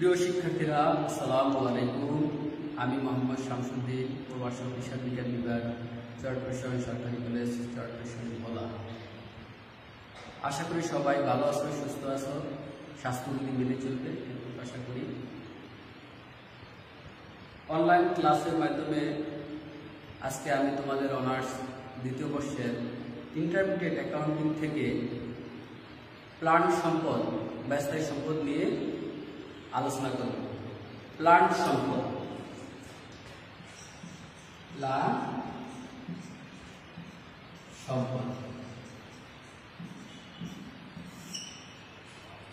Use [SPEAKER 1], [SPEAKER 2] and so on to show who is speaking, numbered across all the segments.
[SPEAKER 1] প্রিয় শিক্ষার্থীরা, আসসালামু আলাইকুম। আমি মোহাম্মদ শামসুদ্দিন প্রবাসন হিসাব বিজ্ঞান বিভাগ চট্টগ্রাম সরকারি কলেজ চট্টগ্রাম ভোলা আশা করি সবাই ভালো আছো, সুস্থ আছো স্বাস্থ্যবিধি মেনে চলবে আশা করি। অনলাইন ক্লাসের মাধ্যমে আজকে আমি তোমাদের অনার্স দ্বিতীয় বর্ষের ইন্টারমিডিয়েট অ্যাকাউন্টিং থেকে প্লান্ট সম্পদ, ব্যবসায়ী সম্পদ নিয়ে আলোচনা করব। প্লান্ট সম্পদ। প্লান্ট সম্পদ।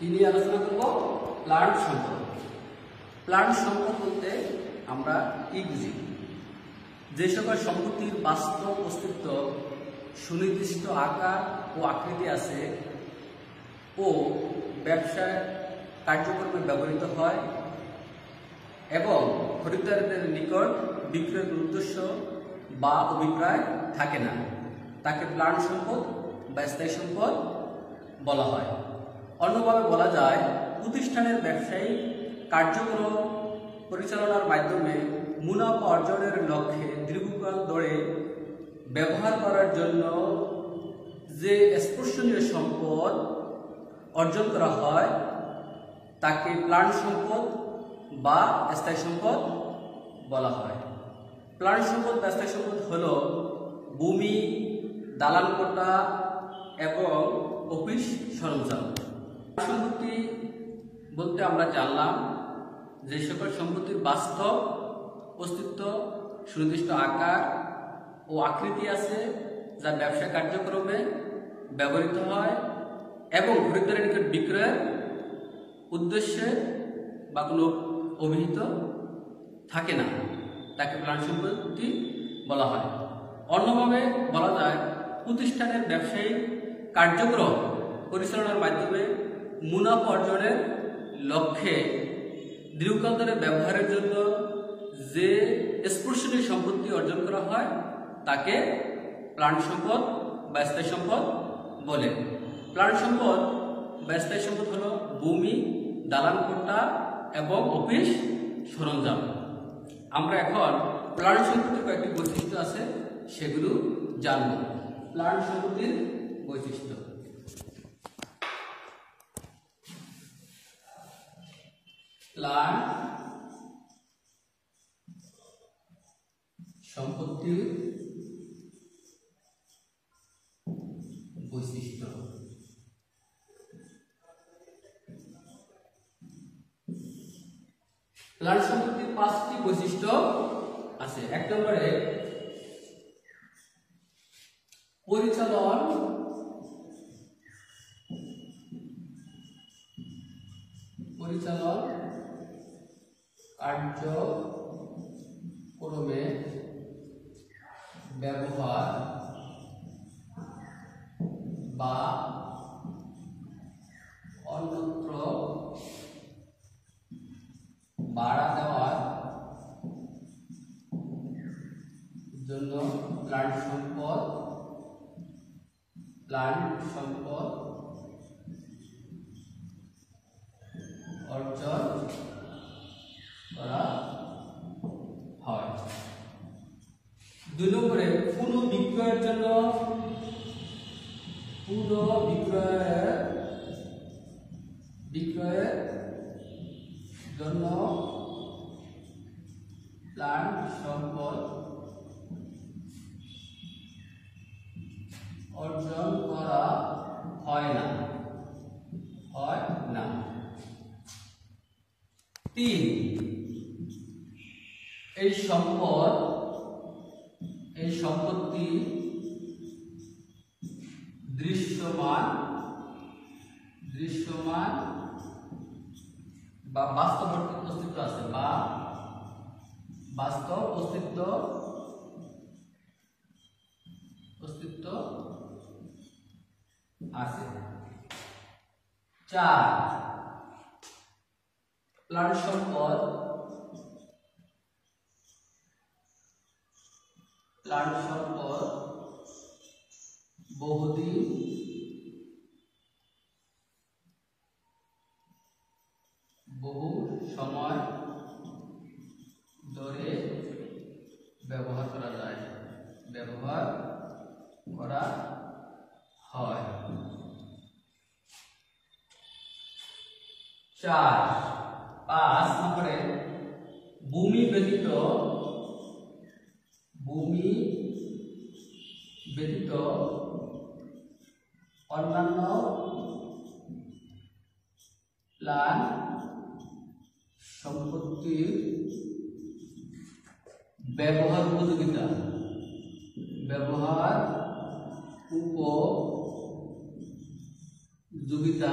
[SPEAKER 1] কি নিয়ে আলোচনা করব? প্লান্ট সম্পদ। প্লান্ট সম্পদ বলতে আমরা কি বুঝি? যে সকল সম্পত্তির বাস্তব অস্তিত্ব, সুনির্দিষ্ট আকার ও আকৃতি আছে ও ব্যবসায় কার্যক্রমে ব্যবহৃত হয় এবং খরিদ্দারদের নিকট বিক্রয়ের উদ্দেশ্য বা অভিপ্রায় থাকে না। তাকে প্লান্ট সম্পদ বা স্থায়ী সম্পদ বলা হয়। অন্যভাবে বলা যায়, প্রতিষ্ঠানের ব্যবসায়ী কার্যক্রম পরিচালনার মাধ্যমে মুনাফা অর্জনের লক্ষ্যে দীর্ঘকাল ধরে ব্যবহার করার জন্য যে স্পর্শনীয় সম্পদ অর্জন করা হয় তাকে প্লান্ট সম্পদ বা স্থায়ী সম্পদ বলা হয়। প্লান্ট সম্পদ বা স্থায়ী সম্পদ হল ভূমি, দালান কোটা এবং অফিস সরঞ্জাম। সম্পত্তি বলতে আমরা জানলাম যে সকল সম্পত্তির বাস্তব অস্তিত্ব, সুনির্দিষ্ট আকার ও আকৃতি আছে যা ব্যবসা কার্যক্রমে ব্যবহৃত হয় এবং খরিদ্দারের নিকট বিক্রয়ের উদ্দেশ্যে বা কোনো অভিহিত থাকে না। তাকে প্লান সম্পত্তি বলা হয়। অন্যভাবে বলা যায়, প্রতিষ্ঠানের ব্যবসায়ী কার্যক্রম পরিচালনার মাধ্যমে মুনাফা অর্জনের লক্ষ্যে দীর্ঘকাল ধরে ব্যবহারের জন্য যে স্পর্শনীয় সম্পত্তি অর্জন করা হয়, তাকে প্লান্ট সম্পদ বা স্থায়ী সম্পদ বলে। প্লান্ট সম্পদ বা স্থায়ী সম্পদ হল ভূমি দালান কোটা এবং অফিস সরঞ্জাম। আমরা এখন প্লান্ট সম্পত্তির কয়েকটি বৈশিষ্ট্য আছে, সেগুলো জানব। প্লান্ট সম্পত্তির বৈশিষ্ট্য। প্লান্ট সম্পত্তির প্লান্ট সম্পত্তির পাঁচটি বৈশিষ্ট্য আছে। এক নম্বরে পরিচালন পরিচালন কার্যক্রমে জন্য প্লান্ট সম্পদ প্লান্ট সম্পদ অর্জন করা হয় দুই নম্বরে পুনঃ বিক্রয়ের জন্য পুনঃ বিক্রয়ের বিক্রয়ের জন্য প্লান্ট সম্পদ অর্জন করা হয় না। হয় না। তিন, এই সম্পদ, এই সম্পত্তি দৃশ্যমান দৃশ্যমান বা বাস্তব অস্তিত্ব আছে বা বাস্তব অস্তিত্ব অস্তিত্ব আছে। চার। প্লান্ট সম্পদ। প্লান্ট সম্পদ। বহুদিন। বহু সময় ধরে ব্যবহার করা যায়। ব্যবহার করা হয়। চার পাঁচ নম্বরে ভূমি ব্যতীত ভূমি ব্যতীত অন্যান্য প্লান সম্পত্তির ব্যবহার উপযোগিতা। ব্যবহার উপযোগিতা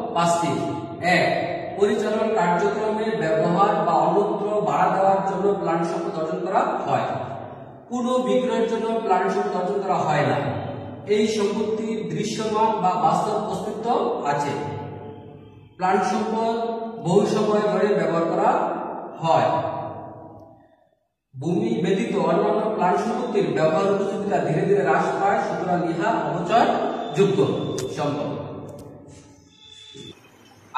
[SPEAKER 1] পাঁচটি। এক, পরিচালন কার্যক্রমে ব্যবহার বা অন্যত্র বাড়া দেওয়ার জন্য প্রাণী সম্পদ অর্জন করা হয়। কোনো বিক্রয়ের জন্য প্রাণী সম্পদ অর্জন করা হয় না। এই সম্পত্তির দৃশ্যমান বা বাস্তব অস্তিত্ব আছে। প্রাণী সম্পদ বহু সময় ধরে ব্যবহার করা হয়। ভূমি ব্যতীত অন্যান্য প্রাণ সম্পত্তির ব্যবহার উপযোগিতা ধীরে ধীরে হ্রাস পায়, সুতরাং ইহা অবচয় যোগ্য সম্পদ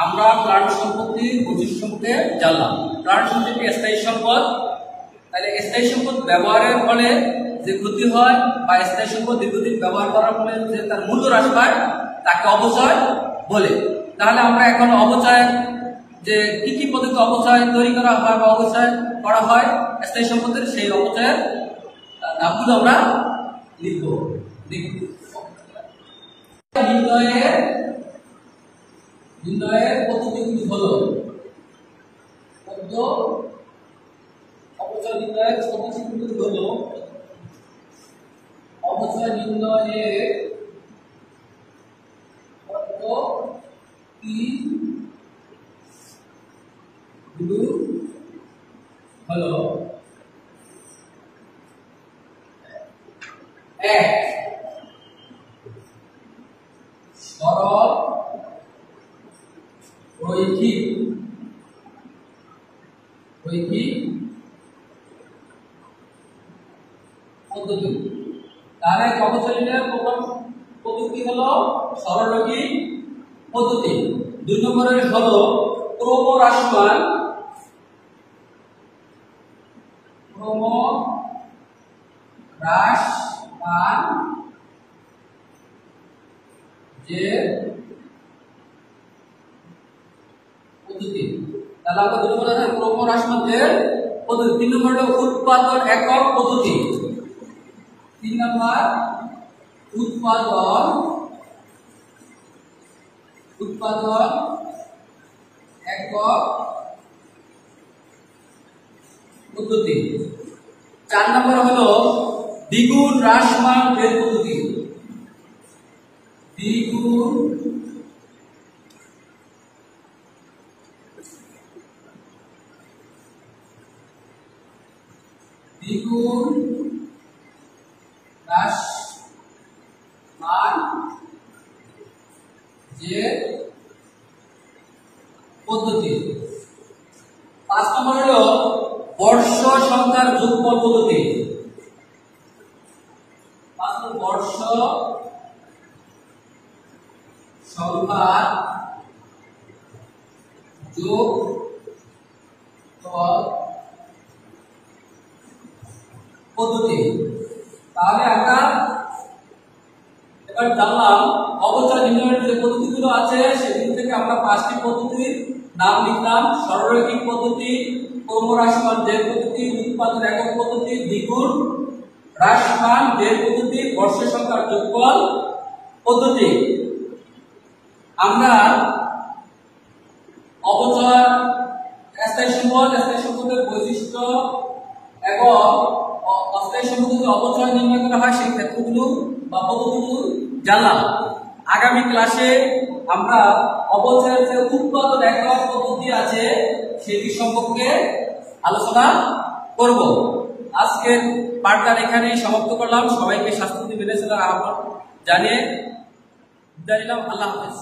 [SPEAKER 1] আমরা প্রাণ সম্পত্তি বৈশিষ্ট্য সম্পর্কে জানলাম। প্রাণ সম্পত্তি স্থায়ী সম্পদ। তাহলে স্থায়ী সম্পদ ব্যবহারের ফলে যে ক্ষতি হয় বা স্থায়ী সম্পদ দীর্ঘদিন ব্যবহার করার ফলে যে তার মূল্য হ্রাস পায়, তাকে অবচয় বলে। তাহলে আমরা এখন অবচয় যে কি কি পদ্ধতি অবচয় তৈরি করা হয় বা অবচয় করা হয়, স্থায়ী সম্পদের সেই অবচয়ের নামগুলো আমরা লিখব লিখব। নির্ণয়ের নির্ণয়ের পদ্ধতিগুলি হল পদ্ম অবচয় নির্ণয়ের পদ্ধতিগুলি হল অবচয় নির্ণয়ের পদ্ধতি গুলো হলো এক সরল রৈখিক রৈখিক পদ্ধতি। তাহলে কর্মচারীদের প্রথম পদ্ধতি হলো সরলরৈখিক পদ্ধতি। দুই নম্বরের হলো ক্রমহ্রাসমান ক্রম হ্রাসমান যে পদ্ধতি তাহলে আমরা দুটো বলা ক্রম হ্রাসমান যে পদ্ধতি তিন উৎপাদন একক পদ্ধতি। তিন নম্বর উৎপাদন উৎপাদন একক পদ্ধতি। চার নম্বর হলো দ্বিগুণ হ্রাসমান বের পদ্ধতি। দ্বিগুণ দ্বিগুণ হ্রাসমান যে পদ্ধতি। পাঁচ নম্বর হলো বর্ষ সংখ্যার যোগফল পদ্ধতি। বর্ষ সংখ্যার যোগ ফল পদ্ধতি। তাহলে আমরা এবার জানলাম অবচয় নির্ণয়ের যে পদ্ধতিগুলো আছে সেগুলো থেকে আমরা পাঁচটি পদ্ধতির নাম লিখলাম। সরলরৈখিক পদ্ধতি ক্রমহ্রাসমান যে পদ্ধতি, উৎপাদন একক পদ্ধতি, দ্বিগুণ হ্রাসমান যে পদ্ধতি বর্ষ সংখ্যার যোগফল পদ্ধতি। আমরা অবচয় স্থায়ী সম্পদ, স্থায়ী সম্পদের বৈশিষ্ট্য এবং অস্থায়ী সম্পদের অবচয় নির্ণয় করা হয় সেই ক্ষেত্রগুলো বা পদ্ধতিগুলো জানলাম আগামী ক্লাসে আমরা অবচয়ের যে উৎপাদন একক পদ্ধতি আছে, সেটি সম্পর্কে আলোচনা করব। আজকের পাঠদান এখানে সমাপ্ত করলাম। সবাইকে স্বাস্থ্যবিধি মেনে চলার আহ্বান জানিয়ে বিদায় নিলাম। আল্লাহ হাফেজ।